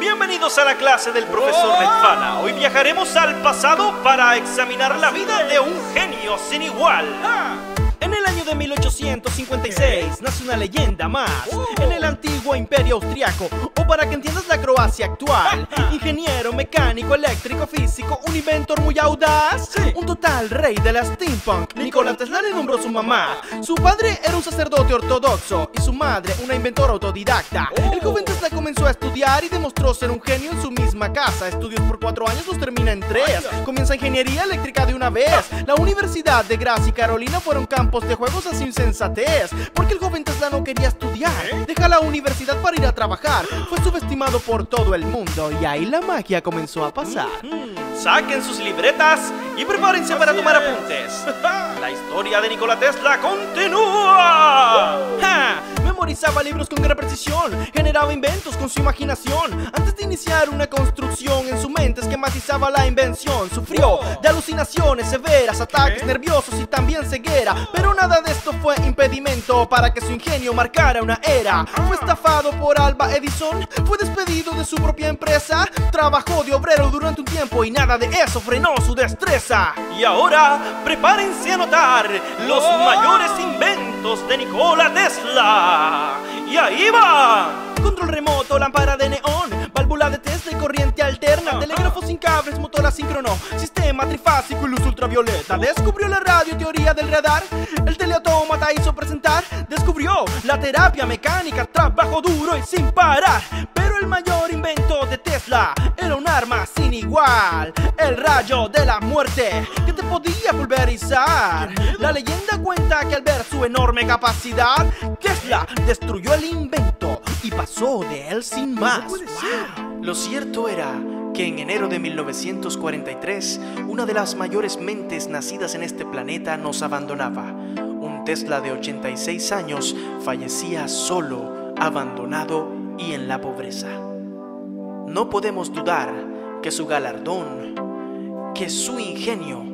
Bienvenidos a la clase del profesor Netfala. Hoy viajaremos al pasado para examinar la vida de un genio sin igual. En el año de 1856 nace una leyenda más en el antiguo imperio austriaco. O para que entiendas la Croacia actual, ingeniero, mecánico, eléctrico, físico, un inventor muy audaz, un total rey de la steampunk. Nikola Tesla le nombró su mamá. Su padre era un sacerdote ortodoxo y su madre una inventora autodidacta. El joven Tesla comenzó a estudiar y demostró ser un genio en su misma casa. Estudios por cuatro años los termina en tres. Comienza ingeniería eléctrica de una vez. La Universidad de Graz y Carolina fueron campos de juegos así insensatez. Porque el joven Tesla no quería estudiar. Deja la universidad para ir a trabajar. Fue subestimado por todo el mundo y ahí la magia comenzó a pasar. Saquen sus libretas y prepárense para tomar apuntes. La historia de Nikola Tesla continúa. Ja, Memorizaba libros con gran precisión, generaba inventos con su imaginación. Antes de iniciar una construcción en su mente esquematizaba la invención. Sufrió de alucinaciones severas, ataques nerviosos y también ceguera. Pero nada de esto fue impedimento para que su ingenio marcara una era. Fue estafado por Alba Edison, fue despedido de su propia empresa. Trabajó de obrero durante un tiempo y nada de eso frenó su destreza. Y ahora prepárense a notar los mayores inventos de Nikola Tesla. Y ahí va. Control remoto, lámpara de neón, válvula de Tesla y corriente alterna, telégrafo sin cables, motor asíncrono, sistema trifásico y luz ultravioleta. Descubrió la radio, teoría del radar, el teleautómata hizo presentar, descubrió la terapia mecánica, trabajó duro y sin parar. Pero el mayor invento de Tesla era un arma sin igual, rayo de la muerte que te podía pulverizar. La leyenda cuenta que al ver su enorme capacidad, Tesla destruyó el invento y pasó de él sin más. Lo cierto era que en enero de 1943, una de las mayores mentes nacidas en este planeta nos abandonaba. Un Tesla de 86 años fallecía solo, abandonado y en la pobreza. No podemos dudar que su galardón, que su ingenio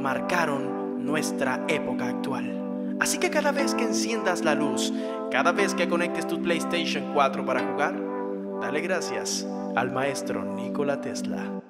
marcaron nuestra época actual. Así que cada vez que enciendas la luz, cada vez que conectes tu PlayStation 4 para jugar, dale gracias al maestro Nikola Tesla.